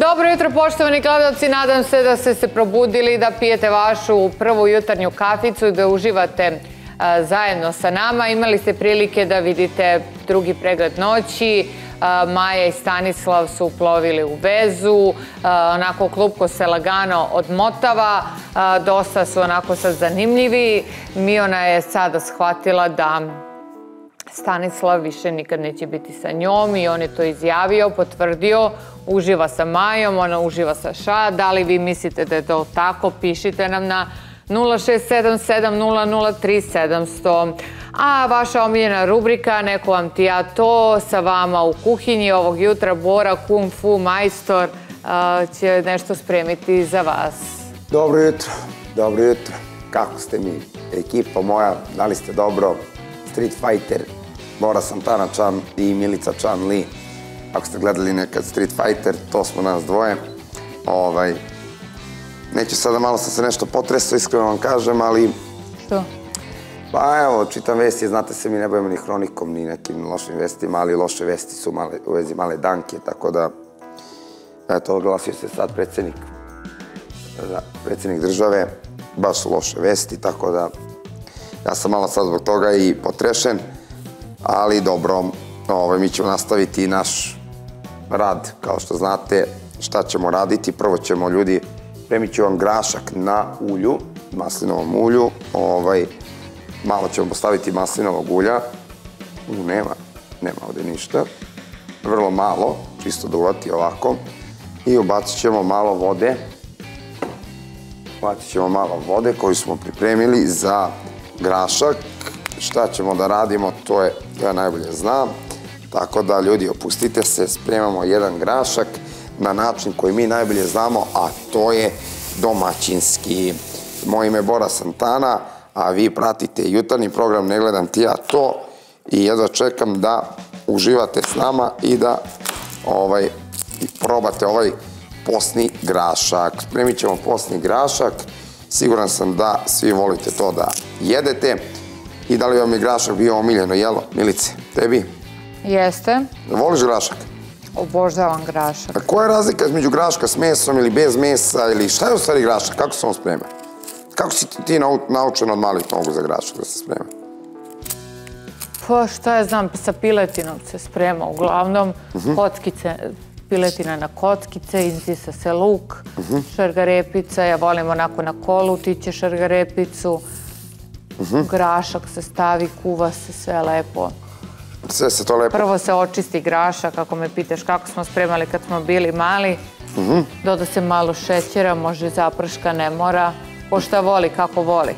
Dobro jutro poštovani gledalci, nadam se da ste se probudili, da pijete vašu prvu jutarnju kaficu i da uživate zajedno sa nama. Imali ste prilike da vidite drugi pregled noći. Maja i Stanislav su uplovili u vezu, onako klupko se lagano odmotava, dosta su onako sad zanimljivi. Miona je sada shvatila da Stanislav više nikad neće biti sa njom i on je to izjavio, potvrdio, uživa sa Majom, ona uživa sa Ša. Da li vi mislite da je to tako? Pišite nam na 0677003700. A vaša omiljena rubrika, neko vam ti ja to, sa vama u kuhinji ovog jutra, Bora Kung Fu majstor će nešto spremiti za vas. Dobro jutro, dobro jutro. Kako ste mi, ekipa moja, da li ste dobro? Street Fighter, Bora Santana Chan i Milica Chan Li. Ako ste gledali nekad Street Fighter, to smo nas dvoje. Ovaj, neću sada malo sam se nešto potresao, iskreno vam kažem, ali... Što? Pa evo, čitam vesti, znate se, mi ne bojimo ni hronikom, ni nekim lošim vestima, ali loše vesti su u vezi male danke, tako da... Eto, oglasio se sad predsjednik, predsjednik države, baš loše vesti, tako da... Ja sam malo sad zbog toga i potrešen, ali dobro, ovaj, mi ćemo nastaviti naš rad, kao što znate, šta ćemo raditi. Prvo ćemo ljudi, premit ću vam grašak na ulju, maslinovom ulju, ovaj, malo ćemo postaviti maslinovog ulja, u, nema, nema ovdje ništa, vrlo malo, čisto duvati ovako, i ubacit ćemo malo vode, ubacit ćemo malo vode koju smo pripremili za grašak, šta ćemo da radimo, to je, ja najbolje znam, tako da ljudi opustite se, spremamo jedan grašak na način koji mi najbolje znamo, a to je domaćinski. Moje ime je Bora Santana, a vi pratite jutarnji program Ne gledam ti ja to i jedva čekam da uživate s nama i da ovaj, probate ovaj posni grašak. Spremit ćemo posni grašak, siguran sam da svi volite to da jedete. I da li vam je grašak bio omiljeno jelo, Milice, tebi? Jeste. Voliš grašak? Obožavam grašak. A koja je razlika između graška s mesom ili bez mesa ili šta je u stvari grašak? Kako se on sprema? Kako si ti naučen od malih nogu za grašak da se sprema? Pa šta ja znam, sa piletinom se sprema uglavnom. Mhm. Kockice, piletina na kockice, inzisa se luk, mhm. šargarepica, ja volim onako na kolu, ti će Mhm. Grašak se stavi, kuva se sve lepo. Sve se to lepo... Prvo se očisti grašak, ako me pitaš kako smo spremali kad smo bili mali. Mhm. Doda se malo šećera, može zaprška, ne mora. Ko šta voli, kako voli.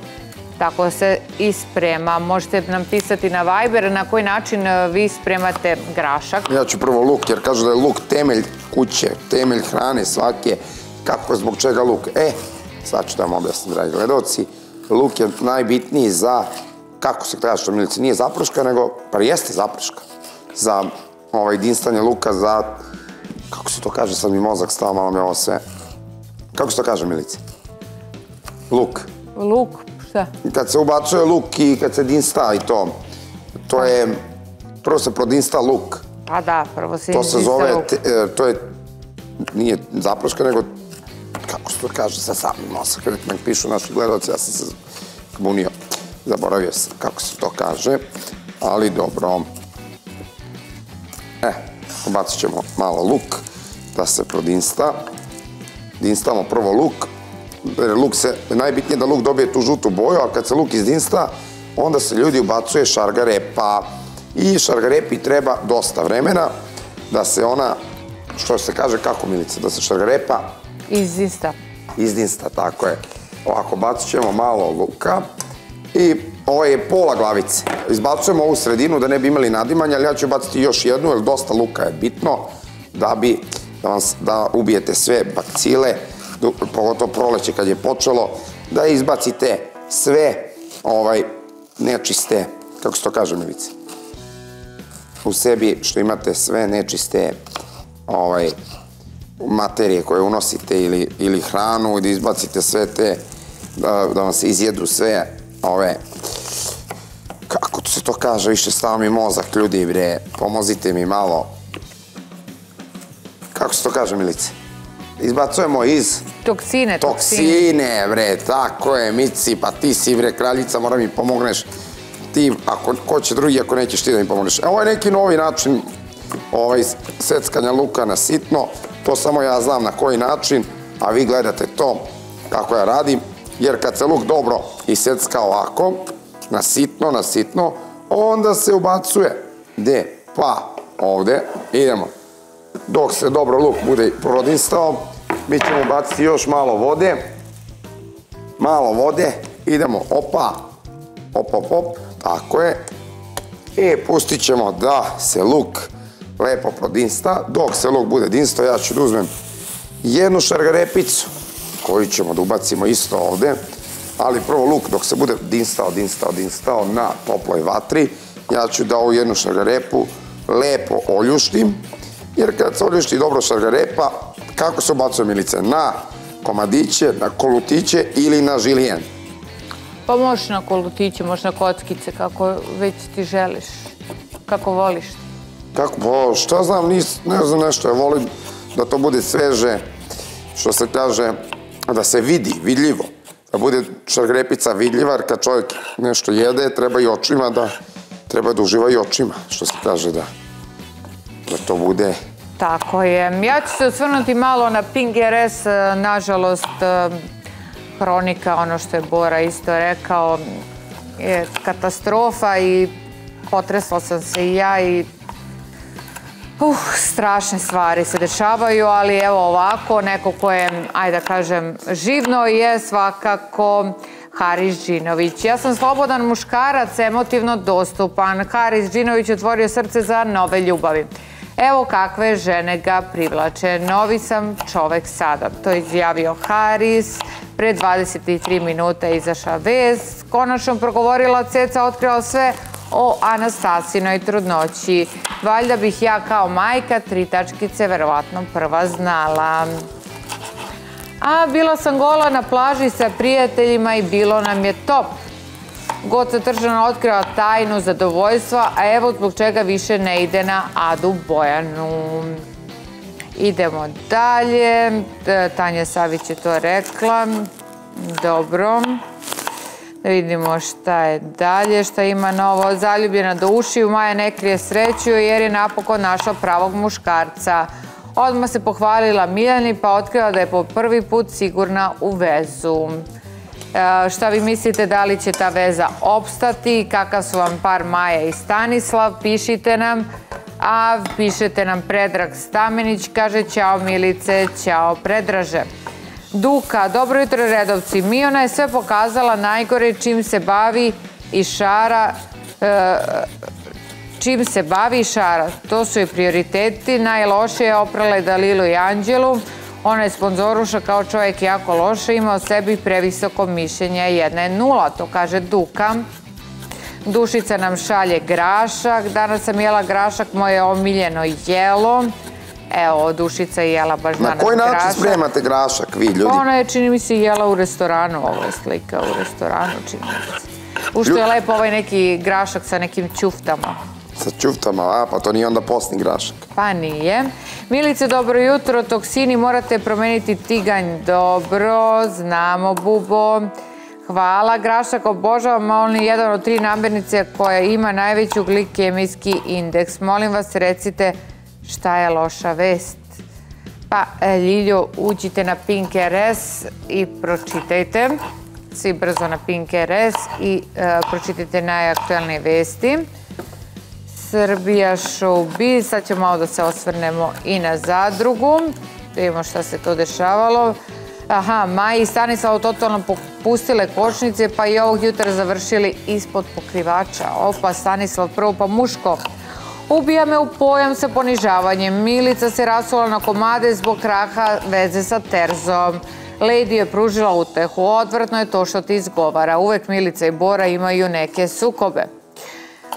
Tako se i sprema. Možete nam pisati na Viber na koji način e, vi spremate grašak. Ja ću prvo luk, jer kažu da je luk temelj kuće, temelj hrane svake. Kako, zbog čega luk? E, sad ću da vam objasniti, dragi gledalci luk je najbitniji za, kako se kaže što milici, nije zaprška, nego, pa jeste zaprška. Za ovaj dinstanje luka, za, kako se to kaže, sad mi mozak stava malo mi ovo sve. Kako se to kaže milici? Luk. Luk, šta? Kad se ubacuje luk i kad se dinsta i to, to je, prvo se prodinsta luk. Pa da, prvo se To se zove, e, to je, nije zaprška, nego kako se to kaže, sa samim mozak, kad me pišu naši gledalci, ja sam se bunio, zaboravio sam kako se to kaže, ali dobro. E, ubacit ćemo malo luk, da se prodinsta. Dinstamo prvo luk, luk se, najbitnije da luk dobije tu žutu boju, a kad se luk izdinsta, onda se ljudi ubacuje šargarepa. I šargarepi treba dosta vremena da se ona, što se kaže kako milica, da se šargarepa Izdinsta. Izdinsta, tako je. Ovako, bacit ćemo malo luka i ovo je pola glavice. Izbacujemo ovu sredinu da ne bi imali nadimanja, ali ja ću baciti još jednu, jer dosta luka je bitno da bi, da, ubijete sve bakcile, pogotovo proleće kad je počelo, da izbacite sve ovaj, nečiste, kako se to kaže Milice, u sebi što imate sve nečiste ovaj, materije koje unosite ili, ili hranu i da izbacite sve te, da, da vam se izjedu sve ove, kako se to kaže, više stava mi mozak ljudi bre, pomozite mi malo. Kako se to kaže Milice? izbacujemo iz Toksine, toksine. toksine, bre, tako je, Mici, pa ti si, bre, kraljica, mora mi pomogneš. Ti, ako, ko će drugi, ako nećeš ti da mi pomogneš. Ovo je neki novi način ovaj, seckanja luka na sitno, to samo ja znam na koji način, a vi gledate to kako ja radim, jer kad se luk dobro isecka ovako, na sitno, na sitno, onda se ubacuje, gde? Pa, ovde, idemo. Dok se dobro luk bude prodinstao, mi ćemo ubaciti još malo vode, malo vode, idemo, opa, op, op, tako je, i pustit ćemo da se luk lepo prodinsta. Dok se luk bude dinsto, ja ću da uzmem jednu šargarepicu koju ćemo da ubacimo isto ovde, ali prvo luk dok se bude dinstao, dinstao, dinstao na toploj vatri, ja ću da ovu jednu šargarepu lepo oljuštim, jer kad se oljušti dobro šargarepa, kako se ubacuje milice? Na komadiće, na kolutiće ili na žilijen? Pa možeš na kolutiće, možeš na kockice, kako već ti želiš. Kako voliš. Kako, pa šta znam, nis, ne znam nešto, ja volim da to bude sveže, što se kaže, da se vidi, vidljivo. Da bude šargrepica vidljiva, jer kad čovjek nešto jede, treba i očima da, treba da uživa i očima, što se kaže da, da to bude Tako je. Ja ću se osvrnuti malo na Pink RS, nažalost, hronika, ono što je Bora isto rekao, je katastrofa i potresla sam se i ja i Uh, strašne stvari se dešavaju, ali evo ovako, neko ko je, ajde da kažem, živno je svakako Haris Đinović. Ja sam slobodan muškarac, emotivno dostupan. Haris Đinović otvorio srce za nove ljubavi. Evo kakve žene ga privlače. Novi sam čovek sada. To je izjavio Haris. Pre 23 minuta izaša vez. Konačno progovorila Ceca, otkrila sve o Anastasinoj trudnoći. Valjda bih ja kao majka tri tačkice verovatno prva znala. A bila sam gola na plaži sa prijateljima i bilo nam je top. Goca Tržana otkriva tajnu zadovoljstva, a evo zbog čega više ne ide na Adu Bojanu. Idemo dalje. Tanja Savić je to rekla. Dobro. Da vidimo šta je dalje, šta ima novo. Zaljubljena do ušiju, Maja ne krije sreću jer je napokon našla pravog muškarca. Odmah se pohvalila Miljani pa otkriva da je po prvi put sigurna u vezu. E, šta vi mislite, da li će ta veza opstati, kakav su vam par Maja i Stanislav, pišite nam. A pišete nam Predrag Stamenić, kaže Ćao Milice, Ćao Predraže. Duka, dobro jutro redovci. Miona je sve pokazala najgore čim se bavi i šara e, čim se bavi šara. To su i prioriteti. Najlošije je oprala Dalilu i Anđelu. Ona je sponzoruša kao čovjek jako loše, ima o sebi previsoko mišljenje. Jedna je nula, to kaže Duka. Dušica nam šalje grašak. Danas sam jela grašak, moje omiljeno jelo. Evo, Dušica je jela baš danas Na koji način grašak. spremate grašak, vi ljudi? Ona je, čini mi se, jela u restoranu, ovo je slika u restoranu, čini mi se. Ušto je lepo ovaj neki grašak sa nekim ćuftama. Sa ćuftama, a pa to nije onda posni grašak. Pa nije. Milice, dobro jutro. Toksini, morate promeniti tiganj. Dobro, znamo, Bubo. Hvala. Grašak obožavam, on je jedan od tri namirnice koja ima najveću glikemijski indeks. Molim vas, recite šta je loša vest. Pa, e, Ljiljo, uđite na Pink RS i pročitajte. Svi brzo na Pink RS i e, pročitajte najaktualnije vesti. Srbija Showbiz. Sad ćemo malo da se osvrnemo i na zadrugu. Da vidimo šta se to dešavalo. Aha, Maji i Stanislav totalno popustile kočnice, pa i ovog jutra završili ispod pokrivača. Opa, Stanislav prvo pa muško. Ubija me u pojam sa ponižavanjem. Milica se rasula na komade zbog kraha veze sa Terzom. Lady je pružila utehu. Odvrtno je to što ti izgovara. Uvek Milica i Bora imaju neke sukobe.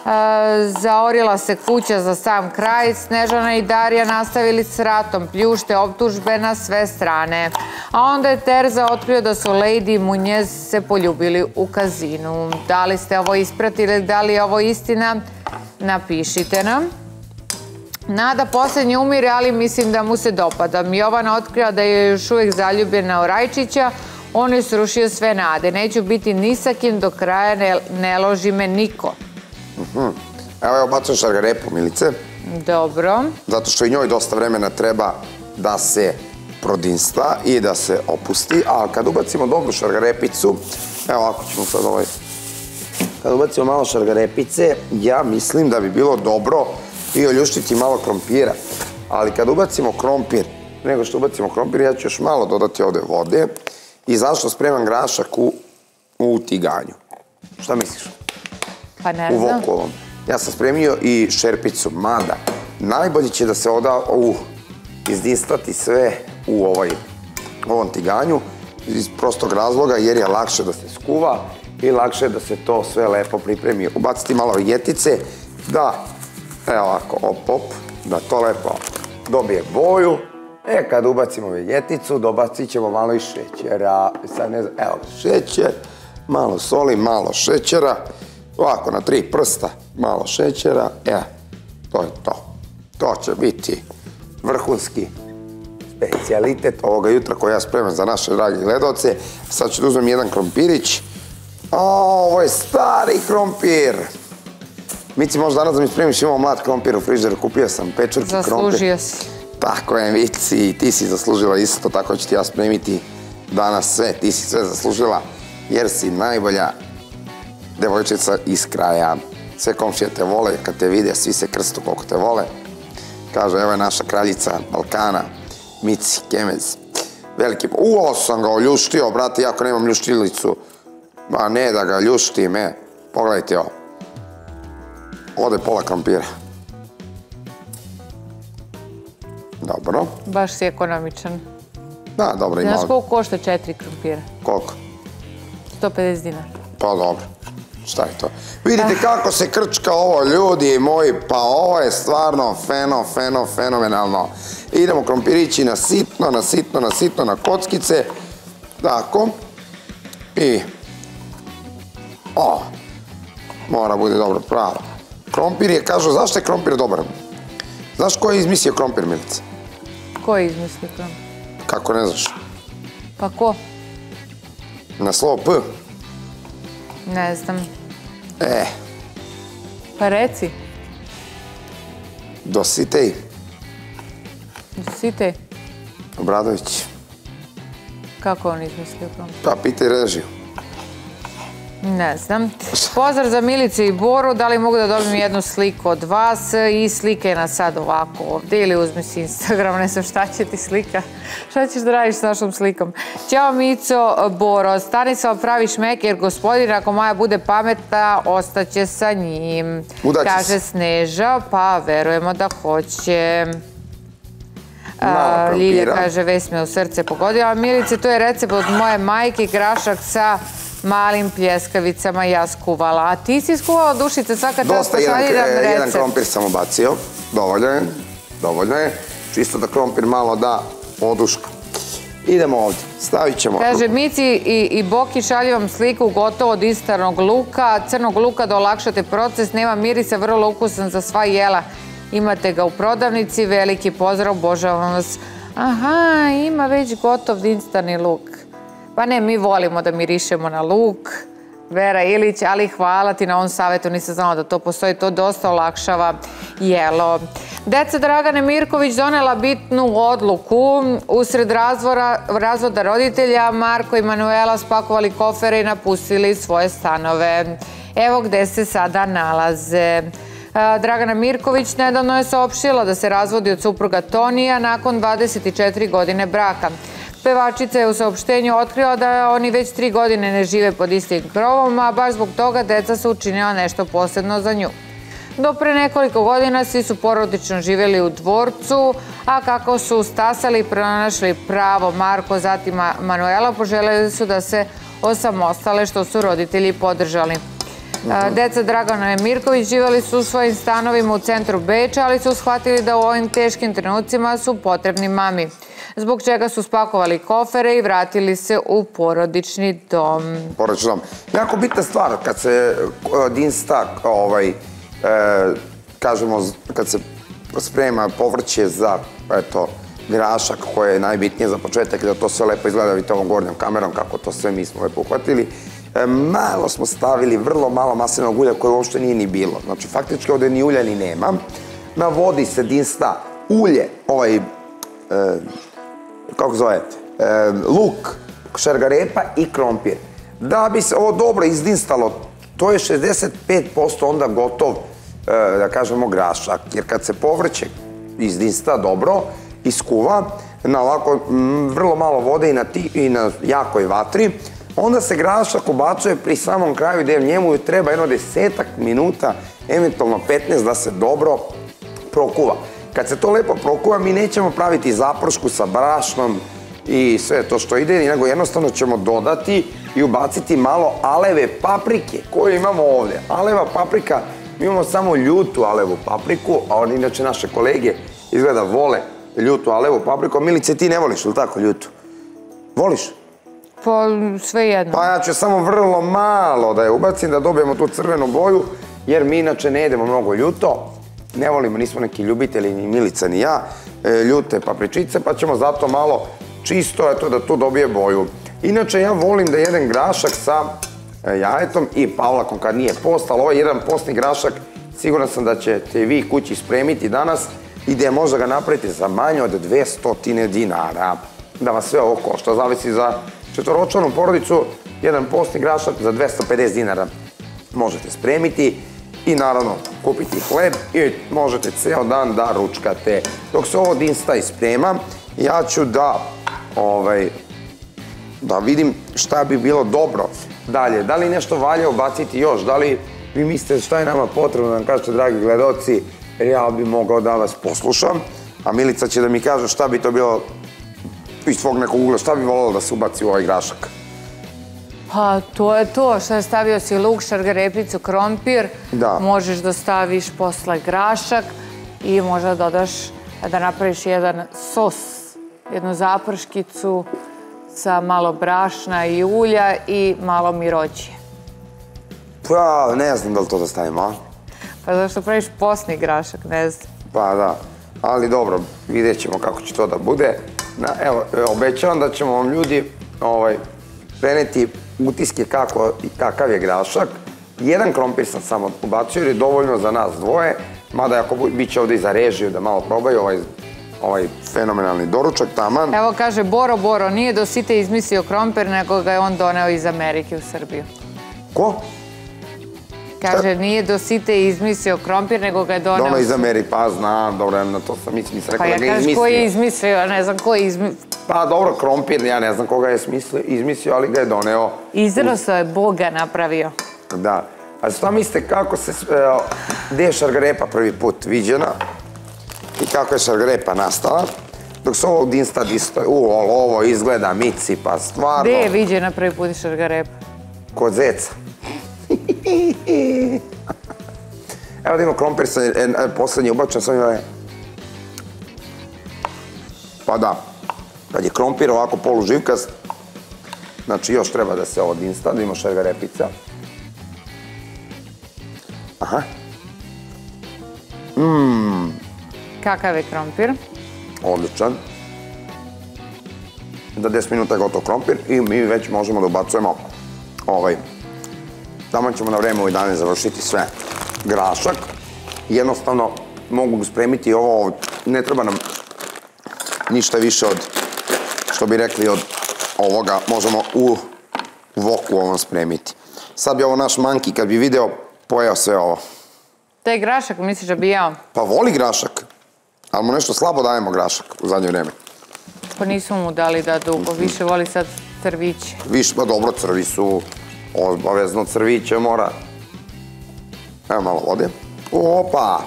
E, zaorila se kuća za sam kraj, Snežana i Darija nastavili s ratom, pljušte optužbe na sve strane. A onda je Terza otkrio da su Lady i Munjez se poljubili u kazinu. Da li ste ovo ispratili, da li je ovo istina? Napišite nam. Nada posljednje umire, ali mislim da mu se dopada. Jovana otkriva da je još uvijek zaljubljena u Rajčića. On je srušio sve nade. Neću biti ni sa kim do kraja, ne, loži me niko. Mhm. Evo je bacam šargarepu, Milice. Dobro. Zato što i njoj dosta vremena treba da se prodinsta i da se opusti, a kad ubacimo dobru šargarepicu, evo ovako ćemo sad ovaj, kad ubacimo malo šargarepice, ja mislim da bi bilo dobro i oljuštiti malo krompira. Ali kad ubacimo krompir, nego što ubacimo krompir, ja ću još malo dodati ovdje vode i zašto spremam grašak u, u tiganju. Šta misliš? Pa ne znam. U vokovom. Ja sam spremio i šerpicu, mada najbolje će da se oda u izdistati sve u ovaj, ovom tiganju iz prostog razloga jer je lakše da se skuva i lakše da se to sve lepo pripremi. Ubaciti malo jetice da, evo ovako, op, op, da to lepo dobije boju. E, kad ubacimo vegeticu, dobacit ćemo malo i šećera. Sad ne znam, evo, šećer, malo soli, malo šećera. Ovako, na tri prsta, malo šećera. Evo, to je to. To će biti vrhunski specijalitet ovoga jutra koji ja spremam za naše dragi gledalce. Sad ću da uzmem jedan krompirić. O, ovo je stari krompir. Mici, možda danas da mi spremiš, imamo mlad krompir u frižderu, kupio sam pečurki krompir. Zaslužio si. Tako je, Mici, ti si zaslužila isto, tako ću ti ja spremiti danas sve. Ti si sve zaslužila, jer si najbolja devojčica iz kraja. Sve komšije te vole, kad te vide, svi se krstu koliko te vole. Kaže, evo je naša kraljica Balkana, Mici Kemez. Veliki, uo sam ga oljuštio, brate, jako nemam ljuštilicu. Ma ne da ga ljuštim, e. Pogledajte ovo. Ode pola krompira. Dobro. Baš si ekonomičan. Da, dobro, ima. Znaš koliko košta četiri krompira? Koliko? 150 dinara. Pa dobro. Šta je to? Vidite kako se krčka ovo, ljudi moji, pa ovo je stvarno feno, feno, fenomenalno. Idemo krompirići na sitno, na sitno, na sitno, na kockice. Tako. I... O! Mora bude dobro, pravo. Krompir je, kažu, zašto je krompir dobar? Znaš ko je izmislio krompir, Milica? Ko je izmislio krompir? Kako ne znaš? Pa ko? Na slovo P. Ne znam. E. Pa reci. Dositej. Dositej? Obradović. Kako on izmislio? Pa pitaj režiju. Ne znam. Pozdrav za Milicu i Boru. Da li mogu da dobijem jednu sliku od vas i slike na sad ovako ovdje ili uzmi si Instagram, ne znam šta će ti slika. Šta ćeš da radiš s našom slikom? Ćao Mico, Boro. Stanislav pravi šmek jer gospodin ako Maja bude pametna ostaće sa njim. Kaže Sneža, pa verujemo da hoće. Ljilja kaže, već me u srce pogodila. Milice, to je recept od moje majke, grašak sa malim pljeskavicama ja skuvala. A ti si skuvala dušice svaka Dosta, jedan, jedan krompir sam ubacio. Dovoljno je. Dovoljno je. Čisto da krompir malo da odušku. Idemo ovdje, stavit ćemo. Kaže, Mici i, i Boki šalju vam sliku gotovo od istarnog luka, crnog luka da olakšate proces, nema mirisa, vrlo ukusan za sva jela. Imate ga u prodavnici, veliki pozdrav, obožavam vas. Aha, ima već gotov instarni luk. Pa ne, mi volimo da mirišemo na luk, Vera Ilić, ali hvala ti na ovom savjetu, nisam znala da to postoji, to dosta olakšava jelo. Deca Dragane Mirković donela bitnu odluku. Usred razvoda roditelja Marko i Manuela spakovali kofere i napustili svoje stanove. Evo gde se sada nalaze. Dragana Mirković nedavno je saopštila da se razvodi od supruga Tonija nakon 24 godine braka. Pevačica je u saopštenju otkrila da oni već tri godine ne žive pod istim krovom, a baš zbog toga deca su učinila nešto posebno za nju. Do pre nekoliko godina svi su porodično živjeli u dvorcu, a kako su stasali i pronašli pravo Marko, zatim Manuela, poželjeli su da se osamostale što su roditelji podržali. Deca Dragana Mirković živjeli su u svojim stanovima u centru Beča, ali su shvatili da u ovim teškim trenucima su potrebni mami zbog čega su spakovali kofere i vratili se u porodični dom. Porodični dom. Jako bitna stvar kad se od Insta, ovaj, e, kažemo, kad se sprema povrće za, eto, grašak koje je najbitnije za početak i da to sve lepo izgleda, vidite ovom gornjom kamerom kako to sve mi smo lepo uhvatili. E, malo smo stavili vrlo malo maslinovog ulja koje uopšte nije ni bilo. Znači, faktički ovde ni ulja ni nema. Na vodi se dinsta ulje, ovaj, e, kako zove, e, luk, šargarepa i krompir. Da bi se ovo dobro izdinstalo, to je 65% onda gotov, da kažemo, grašak. Jer kad se povrće izdinsta dobro, iskuva na ovako vrlo malo vode i i na jakoj vatri, onda se grašak ubacuje pri samom kraju gde njemu treba jedno desetak minuta, eventualno 15 da se dobro prokuva. Kad se to lepo prokuva, mi nećemo praviti zapršku sa brašnom i sve to što ide, nego jednostavno ćemo dodati i ubaciti malo aleve paprike koju imamo ovde. Aleva paprika, mi imamo samo ljutu alevu papriku, a oni inače naše kolege izgleda vole ljutu alevu papriku. Milice, ti ne voliš, ili tako, ljutu? Voliš? Pa sve jedno. Pa ja ću samo vrlo malo da je ubacim, da dobijemo tu crvenu boju, jer mi inače ne jedemo mnogo ljuto. Ne volimo, nismo neki ljubitelji, ni Milica, ni ja, e, ljute papričice, pa ćemo zato malo čisto, eto, da tu dobije boju. Inače, ja volim da jedem grašak sa e, jajetom i pavlakom kad nije post, ali ovaj jedan postni grašak siguran sam da ćete vi kući spremiti danas i da je možda ga napraviti za manje od 200 dinara. Da vas sve ovo košta, zavisi za četvoročlanu porodicu, jedan postni grašak za 250 dinara možete spremiti i naravno kupiti hleb i možete ceo dan da ručkate. Dok se ovo dinsta isprema, ja ću da ovaj, da vidim šta bi bilo dobro dalje. Da li nešto valja ubaciti još? Da li vi mislite šta je nama potrebno da nam kažete, dragi gledoci, jer ja bi mogao da vas poslušam, a Milica će da mi kaže šta bi to bilo iz svog nekog ugla, šta bi volalo da se ubaci u ovaj grašak? Pa to je to, što je stavio si luk, šargarepicu, krompir, Da. možeš da staviš posle grašak i možda dodaš da napraviš jedan sos, jednu zaprškicu sa malo brašna i ulja i malo miroćije. Pa, ne znam da li to da stavim, a? Pa zašto praviš posni grašak, ne znam. Pa da, ali dobro, vidjet ćemo kako će to da bude. Na, evo, obećavam da ćemo vam ljudi ovaj, preneti utiske kako, i kakav je grašak. Jedan krompir sam samo ubacio jer je dovoljno za nas dvoje, mada ako bit će ovde i za režiju da malo probaju ovaj, ovaj fenomenalni doručak, taman. Evo kaže Boro Boro, nije do site izmislio krompir, nego ga je on doneo iz Amerike u Srbiju. Ko? Kaže, nije do site izmislio krompir, nego ga je doneo... Dono u iz Amerike, pa znam, dobro, ja na to sam mislim, rekao Pa ja da ga je kažem ko je izmislio. izmislio, ja ne znam ko je izmislio. Pa dobro, krompir, ja ne znam koga je smislio, izmislio, ali ga je doneo. Izrosao je Boga napravio. Da. A šta mislite kako se, e, gde je šargarepa prvi put viđena i kako je šargarepa nastala? Dok se ovo dinsta disto, u, ovo izgleda mici, pa stvarno, Gde je viđena prvi put šargarepa? kod zeca. Evo da ima krompir sa e, e, poslednji ubačen, sam ima Pa da, kad je krompir ovako poluživkast, znači još treba da se ovo dinsta, da ima šargarepica. Aha, Kakav je krompir? odličan. Za 10 minuta je gotov krompir i mi već možemo da ubacujemo ovaj. Tamo ćemo na vreme u 11 završiti sve. Grašak. Jednostavno mogu spremiti ovo, ne treba nam ništa više od, što bi rekli, od ovoga možemo u voku ovom spremiti. Sad bi ovo naš manki, kad bi video, pojeo sve ovo. Taj grašak misliš da bi jeo? Pa voli grašak, ali mu nešto slabo dajemo grašak u zadnje vreme. Pa nismo mu dali da dugo, više voli sad crviće. Viš, pa dobro, crvi su obavezno crviće mora. Evo malo vode. Opa!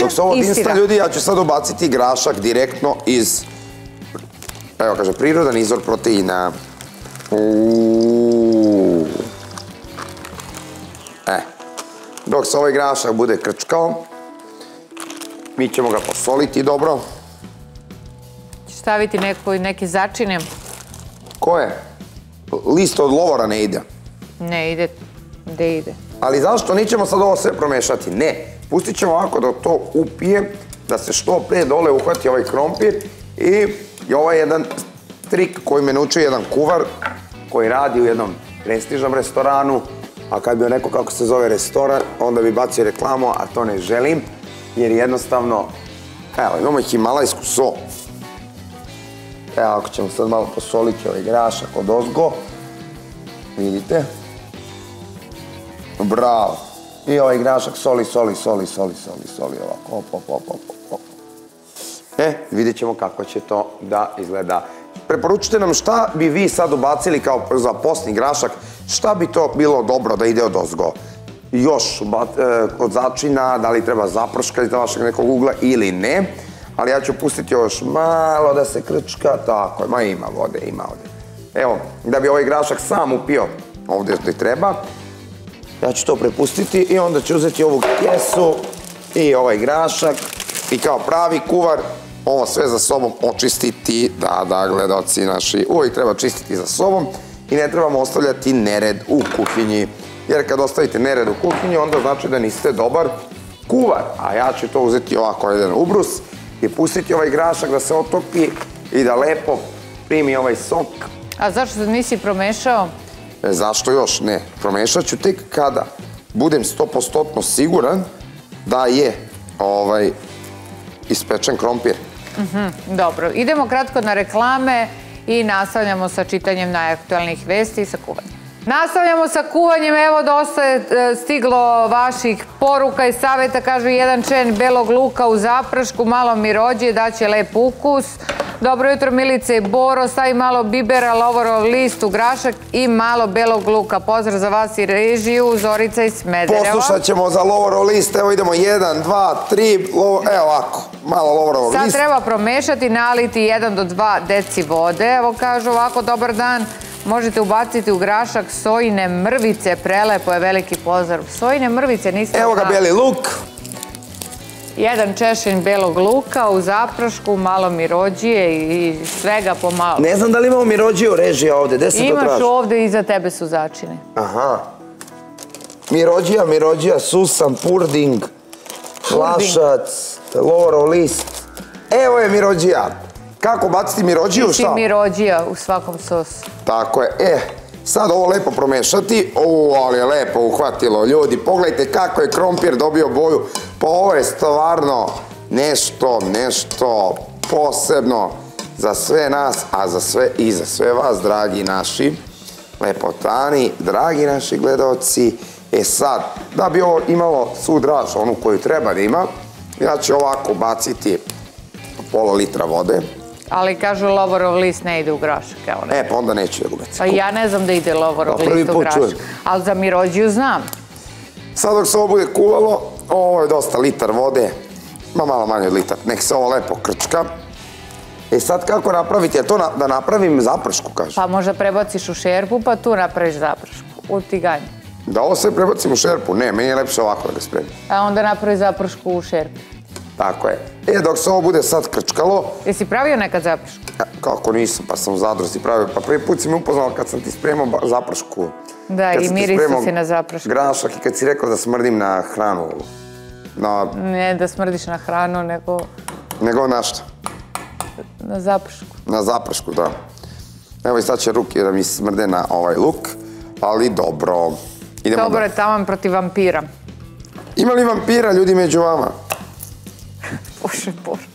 Dok se ovo dinsta, ljudi, ja ću sad ubaciti grašak direktno iz, evo kaže, prirodan izvor proteina. Uuu. E, dok se ovaj grašak bude krčkao, mi ćemo ga posoliti dobro. Staviti neko, neke začine? Ko je? List od lovora ne ide. Ne, ide. Gde ide? Ali zašto nećemo sad ovo sve promešati? Ne, Pustit ćemo ovako da to upije, da se što pre dole uhvati ovaj krompir i ovo je jedan trik koji me naučio jedan kuvar koji radi u jednom prestižnom restoranu, a kad bi neko kako se zove restoran, onda bi bacio reklamu, a to ne želim, jer jednostavno, evo, imamo himalajsku so. Evo, ako ćemo sad malo posoliti ovaj grašak od ozgo, vidite. Bravo. I ovaj grašak soli, soli, soli, soli, soli, soli, ovako, op, op, op, op, op. E, vidjet ćemo kako će to da izgleda. Preporučite nam šta bi vi sad ubacili kao za postni grašak, šta bi to bilo dobro da ide od ozgo? Još e, od začina, da li treba zaprška iz vašeg nekog ugla ili ne. Ali ja ću pustiti još malo da se krčka, tako ma ima vode, ima vode. Evo, da bi ovaj grašak sam upio ovdje gdje treba, ja ću to prepustiti i onda ću uzeti ovu kesu i ovaj grašak i kao pravi kuvar ovo sve za sobom očistiti, da, da, gledoci naši, uvijek treba čistiti za sobom i ne trebamo ostavljati nered u kuhinji. Jer kad ostavite nered u kuhinji, onda znači da niste dobar kuvar. A ja ću to uzeti ovako jedan ubrus i pustiti ovaj grašak da se otopi i da lepo primi ovaj sok. A zašto se nisi promešao? E, zašto još? Ne, promešat ću tek kada budem 100% siguran da je ovaj ispečen krompir. Mhm, dobro, idemo kratko na reklame i nastavljamo sa čitanjem najaktualnih vesti i sa kuvanjem. Nastavljamo sa kuvanjem, evo dosta je e, stiglo vaših poruka i savjeta, kažu jedan čen belog luka u zaprašku, malo mi rođe, daće lep ukus. Dobro jutro Milice i Boro, stavi malo bibera, lovorov list u grašak i malo belog luka. Pozdrav za vas i režiju, Zorica i Smedereva. Poslušat ćemo za lovorov list, evo idemo jedan, dva, tri, evo ovako, malo lovorov list. Sad treba promešati, naliti 1 do 2 deci vode, evo kažu ovako, dobar dan. Možete ubaciti u grašak sojine mrvice, prelepo je veliki pozdrav. Sojine mrvice niste Evo ga beli luk. Jedan češin belog luka u zaprašku, malo mirođije i svega pomalo. Ne znam da li imamo mirođiju režija ovdje, gdje se to traži? Imaš ovdje, iza tebe su začine. Aha. Mirođija, mirođija, susan, purding, flašac, loro, list. Evo je mirođija. Kako baciti mirođiju, šta? mirođija u svakom sosu. Tako je. E, sad ovo lepo promešati. O, ali je lepo uhvatilo. Ljudi, pogledajte kako je krompir dobio boju. Pa ovo je stvarno nešto, nešto posebno za sve nas, a za sve i za sve vas, dragi naši lepotani, dragi naši gledalci. E sad, da bi ovo imalo svu draž, onu koju treba da ima, ja ću ovako baciti pola litra vode. Ali kažu lovorov list ne ide u grašak. E, pa onda neću ga Pa ja ne znam da ide lovorov pa list u grašak. Ali za mirođiju znam. Sad dok se ovo bude kuvalo, ovo je dosta litar vode, ma malo manje od litar, nek se ovo lepo krčka. E sad kako napraviti, to da napravim zapršku, kažem? Pa možda prebaciš u šerpu pa tu napraviš zapršku, u tiganju. Da ovo sve prebacim u šerpu? Ne, meni je lepše ovako da ga spremim. A onda napravi zapršku u šerpu. Tako je. E, dok se ovo bude sad krčkalo... Jesi pravio nekad zapršku? Kako nisam, pa sam u zadruzi pravio. Pa prvi put si me upoznala kad sam ti spremao zapršku. Da, i mirisao si na zapršku. Grašak i kad si rekao da smrdim na hranu. Ne da smrdiš na hranu, nego... Nego na što? Na zapršku. Na zapršku, da. Evo i sad će ruke da mi smrde na ovaj luk, ali dobro. dobro je taman protiv vampira. Ima li vampira ljudi među vama? Bože, Bože.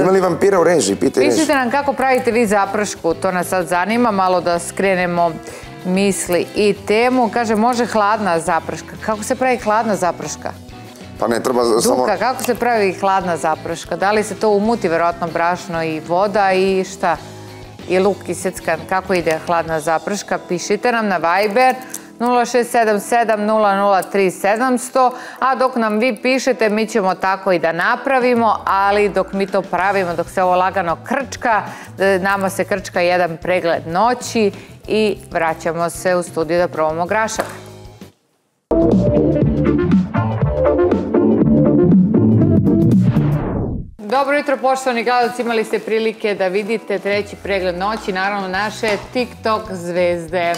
Ima li vampira u režiji? Pišite nam kako pravite vi zapršku, to nas sad zanima, malo da skrenemo misli i temu. Kaže, može hladna zaprška. Kako se pravi hladna zaprška? Pa ne treba samo... Duka, kako se pravi hladna zaprška? Da li se to umuti, vjerojatno brašno i voda i šta? I luk i seckan. Kako ide hladna zaprška? Pišite nam na Viber 0677 a dok nam vi pišete mi ćemo tako i da napravimo, ali dok mi to pravimo, dok se ovo lagano krčka, e, nama se krčka jedan pregled noći i vraćamo se u studiju da probamo grašak. Dobro jutro poštovani gledalci, imali ste prilike da vidite treći pregled noći, naravno naše TikTok zvezde.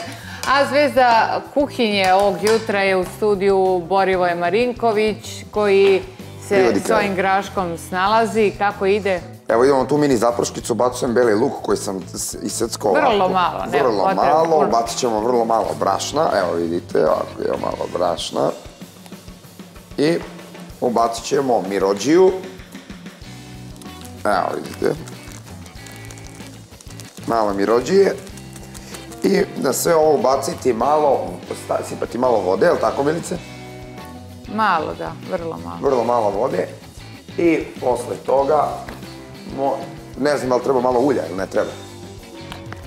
A zvezda kuhinje ovog jutra je u studiju Borivoje Marinković koji se svojim graškom snalazi. Kako ide? Evo idemo tu mini zaprškicu, bacujem beli luk koji sam iseckao Vrlo ovako. malo, nema Vrlo malo, bacit ćemo vrlo malo brašna. Evo vidite, ovako je malo brašna. I ubacit ćemo mirođiju. Evo vidite. Malo mirođije. I na sve ovo ubaciti malo, sipati malo vode, jel tako Milice? Malo, da, vrlo malo. vrlo malo vode i posle toga, ne znam da li treba malo ulja ili ne treba.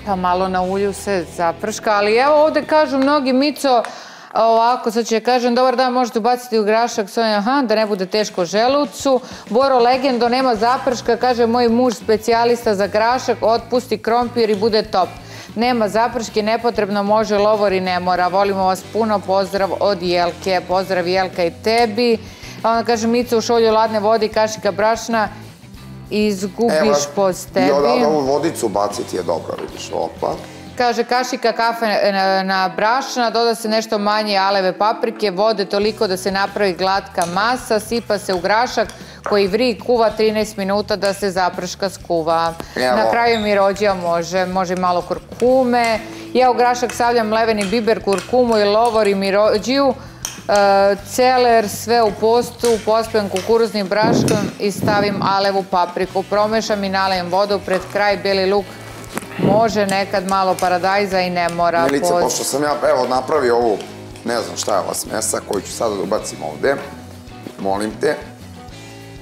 Pa malo na ulju se zaprška, ali evo ovdje kažu mnogi Mico, ovako sad ću ja kažem, dobar dan, možete ubaciti u grašak svoj, aha, da ne bude teško želucu. Boro Legendo, nema zaprška, kaže moj muž specijalista za grašak, otpusti krompir i bude top. Nema zaprške, nepotrebno može, lovori ne mora. Volimo vas puno, pozdrav od Jelke. Pozdrav Jelka i tebi. A onda kaže Mico u šolju ladne vode i kašika brašna, izgubiš post I tebi. od ovu vodicu baciti je dobro, vidiš, opa. Kaže kašika kafe na, na brašna, doda se nešto manje aleve paprike, vode toliko da se napravi glatka masa, sipa se u grašak koji vri kuva 13 minuta da se zaprška skuva. Evo. Na kraju mirođija može, može i malo kurkume. Ja u grašak stavljam leveni biber, kurkumu i lovor i mirođiju. E, celer, sve u postu, pospijem kukuruznim braškom i stavim alevu papriku. Promešam i nalejem vodu pred kraj, bijeli luk Može nekad malo paradajza i ne mora. Milice, Pod- pošto sam ja, evo, napravio ovu, ne znam šta je ova smesa koju ću sada da ubacim ovde, molim te.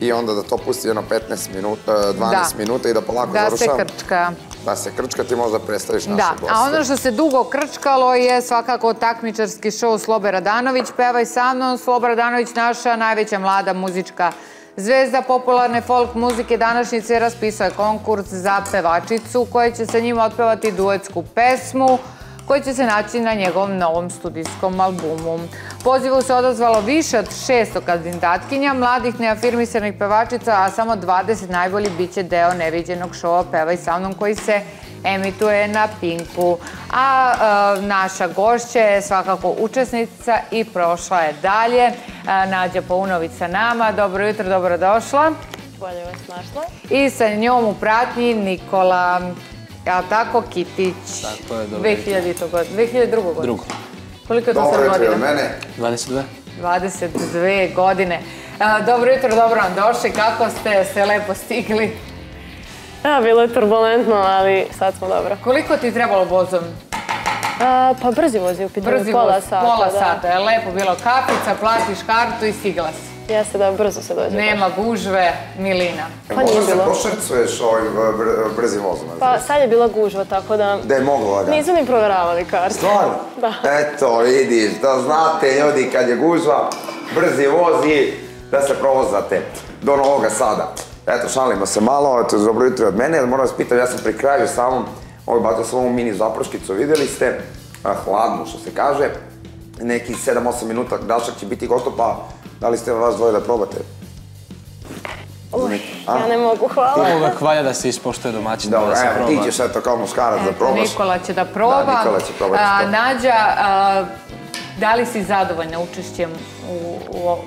I onda da to pusti jedno 15 minuta, 12 Da. minuta i da polako Da se završam. krčka. Da se krčka, ti možda predstaviš naše Da, goste. a ono što se dugo krčkalo je svakako takmičarski show Slobe Radanović. Pevaj sa mnom, Sloba Radanović naša najveća mlada muzička zvezda popularne folk muzike današnjice raspisao je konkurs za pevačicu koja će sa njim otpevati duetsku pesmu koji će se naći na njegovom novom studijskom albumu. Pozivu se odazvalo više od 600 kandidatkinja, mladih neafirmisanih pevačica, a samo 20 najbolji bit će deo neviđenog šova Pevaj sa mnom koji se emituje na Pinku. A e, naša gošća je svakako učesnica i prošla je dalje. E, Nađa Paunović sa nama. Dobro jutro, dobrodošla. Bolje vas našla. I sa njom u pratnji Nikola, tako, Kitić. Tako je, dobro 2000. god, 2002. godine. Drugo. Koliko je to Dobro sad godina? mene. 22? 22 godine. E, Dobro jutro, dobro nam došli. Kako ste se lepo stigli? Da, bilo je turbulentno, ali sad smo dobro. Koliko ti je trebalo vozom? A, pa brzi vozi u pitanju, Brzi pola voz, sata. Pola da. sata. Je lepo bilo kafica, platiš kartu i stigla si. Jeste da brzo se dođe. Nema gužve, milina. Pa Možda nije se bilo. pošrcuješ ovim br- br- brzim vozom. Pa sad je bila gužva, tako da Da je moglo lagano. nisu ni provjeravali karte. Stvarno? Da. Eto, vidiš, da znate ljudi kad je gužva, brzi voz i da se provozate do Novoga Sada. Eto, šalimo se malo, eto, dobro jutro od mene, moram vas pitam, ja sam pri kraju samom, ovaj bacio sam ovu mini zapraškicu, vidjeli ste, a, hladnu što se kaže, neki 7-8 minuta grašak će biti gotov, pa da li ste vas dvoje da probate? Uj, ja ne mogu, hvala. Uvijek valja da se ispoštuje domaćin, da se evo, ti proba. ćeš eto kao muškarac da probaš. Nikola će da proba. Da, Nikola će probati. Nađa, a, da li si zadovoljna učešćem u,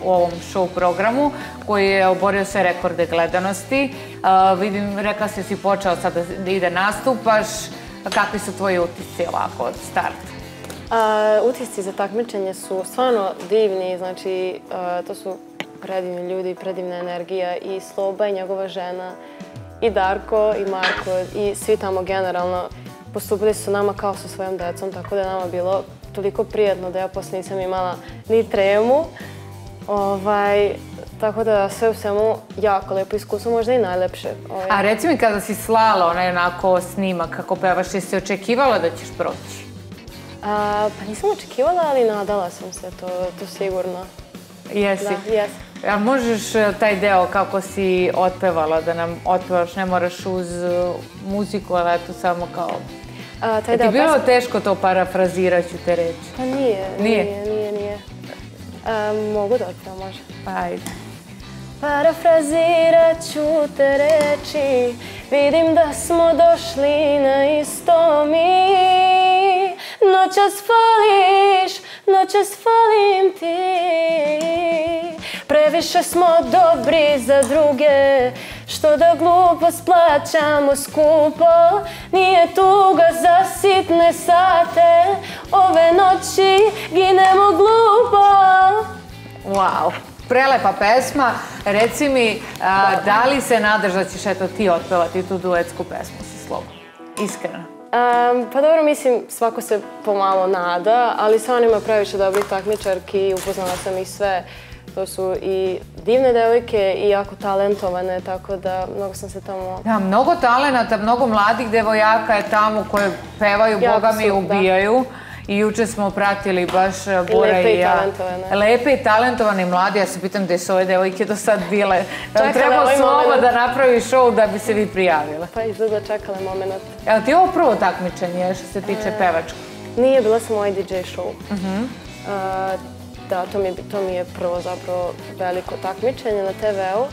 u, ovom show programu koji je oborio sve rekorde gledanosti? A, vidim, rekla si si počeo sad da, ide nastupaš. Kakvi su tvoji utisci ovako od starta? A, utisci za takmičenje su stvarno divni, znači a, to su predivni ljudi, predivna energija i Sloba i njegova žena i Darko i Marko i svi tamo generalno postupili su nama kao sa svojom decom, tako da je nama bilo toliko prijetno da ja poslije nisam imala ni tremu. Ovaj, tako da sve u svemu jako lepo iskustvo, možda i najlepše. Ovaj, A reci mi kada si slala onaj onako snimak kako pevaš, jesi očekivala da ćeš proći? a, pa nisam očekivala, ali nadala sam se, to, to sigurno. Jesi? Da, jesam. A možeš e, taj deo kako si otpevala, da nam otpevaš, ne moraš uz e, muziku, ali eto samo kao... A, taj Je ti bilo teško to parafrazirat ću te reći? Pa nije, Nije? nije, nije, nije. A, mogu da otpevam, može. Pa ajde. Parafrazirat ću te reći, vidim da smo došli na isto mi. No Noćas fališ, noćas falim ti Previše smo dobri za druge Što da glupost plaćamo skupo Nije tuga za sitne sate Ove noći ginemo glupo Wow, prelepa pesma. Reci mi, a, da li se nadaš da ćeš eto ti otpevati tu duetsku pesmu sa Slobom? Iskreno. Um, pa dobro, mislim, svako se pomalo nada, ali stvarno ima previše dobrih takmičarki upoznala sam ih sve. To su i divne devojke i jako talentovane, tako da mnogo sam se tamo... Da, mnogo talenata, mnogo mladih devojaka je tamo koje pevaju, Jako boga mi su, da. I juče smo pratili baš e, Bora lepe i i ja. talentovane. Lepe i talentovane mladi. Ja se pitam gde su ove devojke do sad bile. Čekala Treba ovaj moment. da napravi show da bi se vi prijavile. Pa izgleda čekala moment. Evo ti je ovo prvo takmičenje što se tiče E. pevačkog? Nije, bila sam ovaj DJ show. Mhm. Da, to mi, je- to mi je prvo zapravo veliko takmičenje na TV-u.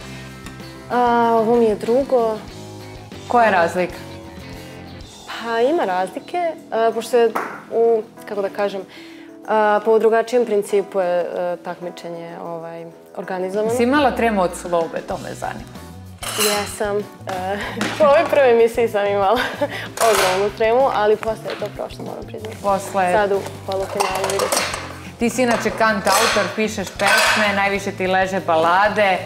Ovo mi je drugo. Koja je razlika? Pa ima razlike, a, pošto je u, kako da kažem, a, po drugačijem principu je a, takmičenje ovaj, organizovano. Si imala tremu od Slobe, to me zanima. Jesam. E, u ovoj prvoj emisiji sam imala ogromnu tremu, ali posle je to prošlo, moram priznati. Posle, Sad u polufinalu vidite. ti si inače kant autor, pišeš pesme, najviše ti leže balade.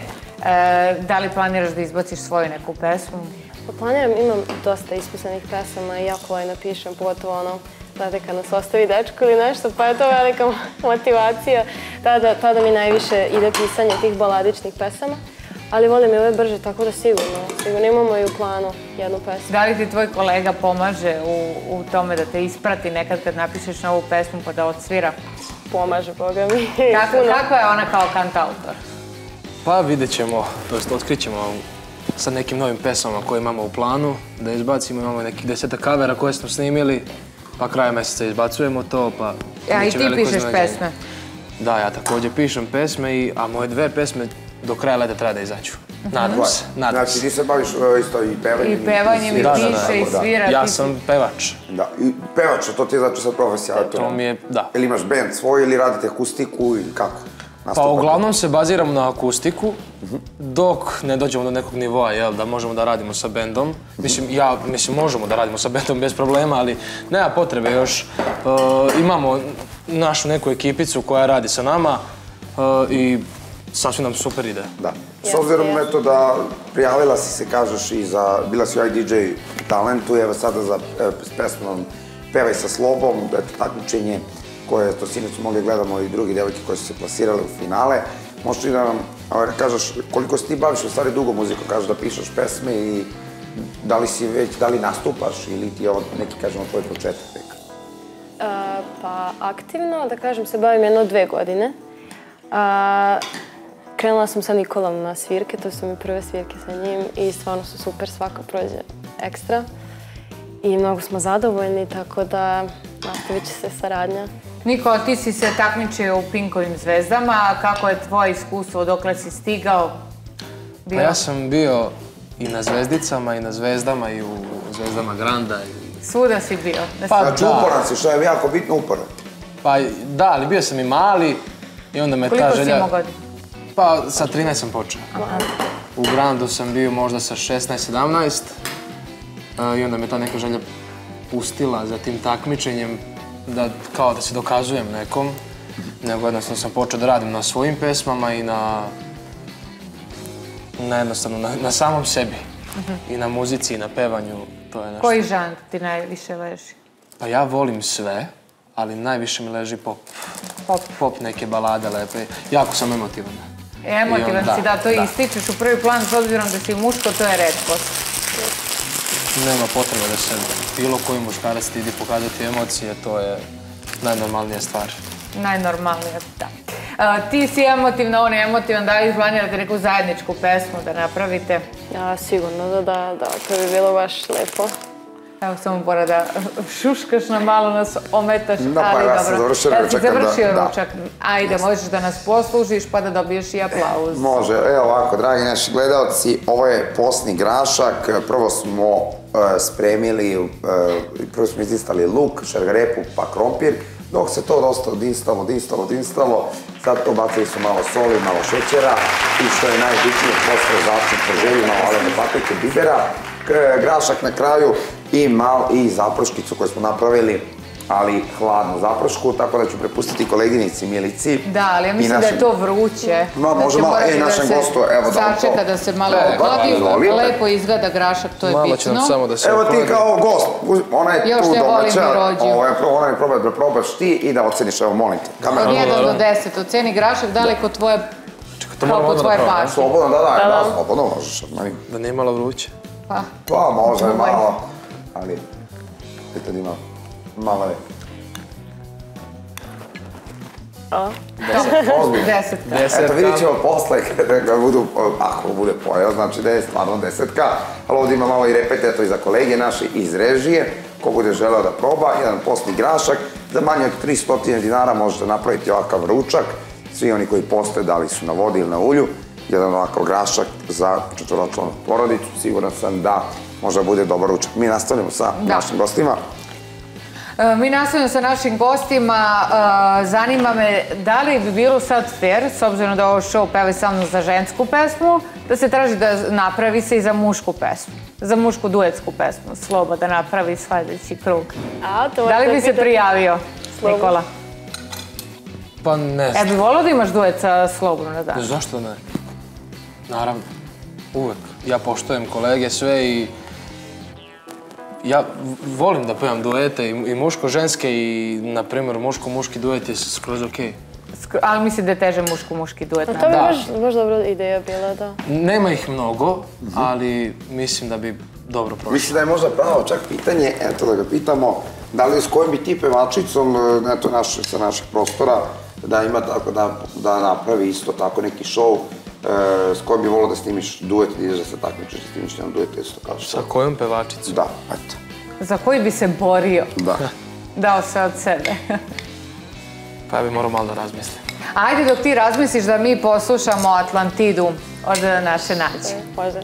E, da li planiraš da izbaciš svoju neku pesmu? Pa planiram, imam dosta ispisanih pesama i jako volim da pišem, pogotovo ono, znate kad nas ostavi dečko ili nešto, pa je to velika motivacija. Tada, tada mi najviše ide pisanje tih baladičnih pesama. Ali volim i ove brže, tako da sigurno, sigurno imamo i u planu jednu pesmu. Da li ti tvoj kolega pomaže u, u tome da te isprati nekad kad napišeš novu pesmu pa da odsvira? Pomaže, Boga mi. Kako, kako je ona kao kantautor? Pa vidjet ćemo, to jest otkrićemo sa nekim novim pesmama koje imamo u planu, da izbacimo, imamo nekih deseta kavera koje smo snimili, pa kraj mjeseca izbacujemo to, pa... Ja, i ti pišeš pesme. Da, ja također pišem pesme, i, a moje dve pesme do kraja leta treba da izađu. Nadam se, nadam Znači se. ti se baviš e, isto i pevanjem. I pevanjem, i piše, i svira. Ja sam pevač. Da, i pevač, to ti je znači sad profesija. To mi je, da. Ili imaš band svoj ili radite akustiku ili kako? Pa uglavnom se baziramo na akustiku, dok ne dođemo do nekog nivoa, jel, da možemo da radimo sa bendom. Mislim, ja, mislim, možemo da radimo sa bendom bez problema, ali nema potrebe još. E, imamo našu neku ekipicu koja radi sa nama e, i sasvim nam super ide. Da. S obzirom jeste. eto da prijavila si se, kažeš, i za, bila si u IDJ talentu, evo sada za e, s pesmom Pevaj sa slobom, eto takmičenje koje, to sinoć mogli gledamo i drugi devojke koje su se plasirale u finale. Možeš li da nam kažeš koliko se ti baviš u stvari dugo muzikom, kažeš da pišeš pesme i da li si već, da li nastupaš ili ti je ovo neki, kažemo, tvoj početak tek? Pa aktivno, da kažem, se bavim jedno dve godine. Krenula sam sa Nikolom na svirke, to su mi prve svirke sa njim i stvarno su super, svaka prođe ekstra. I mnogo smo zadovoljni, tako da nastavit će se saradnja. Niko, ti si se takmičio u Pinkovim zvezdama. Kako je tvoje iskustvo, dokle si stigao? Pa Bio? ja sam bio i na Zvezdicama i na Zvezdama i u Zvezdama Granda. I... Svuda si bio. Da Pa Znači uporan si, što je jako bitno uporan. Pa da, ali bio sam i mali i onda me Koliko ta si želja... imao godina? Pa sa 13 sam počeo. U Grandu sam bio možda sa 16-17 i onda me ta neka želja pustila za tim takmičenjem da kao da se dokazujem nekom. Nego jednostavno sam počeo da radim na svojim pesmama i na, na jednostavno na, na samom sebi. I na muzici i na pevanju. To je nešto. Koji žanr ti najviše leži? Pa ja volim sve, ali najviše mi leži pop. Pop. Pop neke balade lepe. Jako sam emotivan. Emotivan I on- si, da, to ističeš u prvi plan s obzirom da si muško, to je redkost. Nema potrebe da se bilo koji muškarac stidi pokazati emocije, to je najnormalnija stvar. Najnormalnije, da. A, ti si emotivna, on je emotivan, da li planirate neku zajedničku pesmu da napravite? Ja, sigurno da, da, da, to bi bilo baš lepo. Evo samo Bora da šuškaš na malo nas ometaš, Da, pa ali ja sam dobro. završio Ja da, završio da. ručak. Ajde, možeš da nas poslužiš pa da dobiješ i aplauz. Može, evo ovako, dragi naši gledalci, ovo je posni grašak. Prvo smo spremili, e, prvo smo izlistali luk, šargarepu pa krompir. Dok se to dosta odinstalo, odinstalo, odinstalo, sad to bacili su malo soli, malo šećera i što je najbitnije, posle začin po želji, malo alene paprike, bibera, grašak na kraju i mal i zaproškicu koju smo napravili ali hladnu zaprošku, tako da ću prepustiti koleginici Milici. Da, ali ja i mislim da je našem- to vruće. Ma, da će može malo- morati e, da našem se gostu, evo, da vam to- da se malo E, pa, ohladi, lepo izgleda grašak, to je Malo će bitno. nam samo da se Evo ti kao gost, ona je Još tu domaća, ona je probati da probaš ti i da oceniš, evo molim te. Kamera. Od 1 do Dobro. 10, oceni grašak, da li je kod tvoje, Čekaj, to moramo odmah paše? Slobodno, da, da, da, slobodno možeš. Da nije malo vruće. Pa, Pa, može malo, ali pitanje ima malo je. A? Ozbiljno. 10. Desetka. Eto, vidjet ćemo posle kada ga budu, ako bude pojeo, znači da je stvarno desetka, ali ovdje ima malo i repet, eto i za kolege naši iz režije, ko bude želeo da proba, jedan posni grašak, za manje od 300 dinara možete napraviti ovakav ručak, svi oni koji postoje dali su na vodi ili na ulju, jedan ovakav grašak za četvoročlanu porodicu, siguran sam da možda bude dobar ručak. Mi nastavljamo sa Da. našim gostima. E, Mi nastavljamo sa našim gostima. E, Zanima me da li bi bilo sad fair, s obzirom da ovo show peva samo za žensku pesmu, da se traži da napravi se i za mušku pesmu. Za mušku duetsku pesmu. Sloba da napravi sljedeći krug. A, to Da li bi se prijavio, Slobo. Nikola? Pa ne E, znam. bi volio da imaš duet sa Slobom na dan? Zašto ne? Naravno. Uvek. Ja poštojem kolege sve i ja volim da pevam duete i, i muško-ženske i, na primjer, muško-muški duet je skroz okej. Ali mislim da je teže muško-muški duet. A to bi baš, baš dobra ideja bila, da. Nema ih mnogo, ali mislim da bi dobro prošlo. Mislim da je možda pravo čak pitanje, eto da ga pitamo, da li s kojom bi ti pevačicom, e, eto naš, sa naših prostora, da ima tako da, da napravi isto tako neki show, s kojom bi volio da snimiš duet, da ideš da se takmičiš, da snimiš jedan duet, isto kao što. Sa kojom pevačicom? Da, eto. Za koji bi se borio? Da. Dao se od sebe. Pa ja bi morao malo da razmislim. Ajde dok ti razmisliš da mi poslušamo Atlantidu od naše nađe. Može.